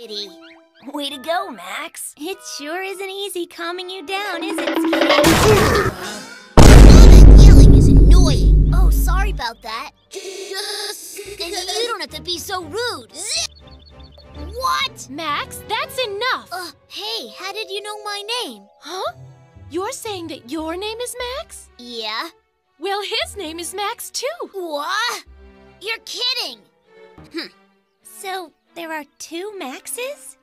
Way to go, Max. It sure isn't easy calming you down, is it, That yelling is annoying. Oh, sorry about that. and you don't have to be so rude. What? Max, that's enough! Uh, hey, how did you know my name? huh? You're saying that your name is Max? Yeah. Well, his name is Max, too. What? You're kidding. Hmm. So, there are two Maxes?